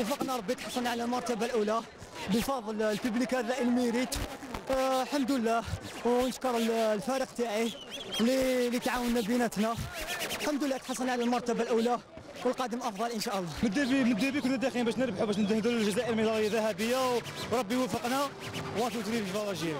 وفقنا ربي تحصلنا على المرتبة الأولى. بفضل الببليك هذا الميريت. آه الحمد لله. ونشكر الفريق تاعي اللي اللي تعاوننا بيناتنا. الحمد لله تحصلنا على المرتبة الأولى. والقادم أفضل إن شاء الله. من الديربي من الديربي كنا داخلين باش نربحوا باش ندهدوا للجزائر ميداليه ذهبيه وربي يوفقنا. 1 تريد 3